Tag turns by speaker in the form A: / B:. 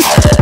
A: Wow.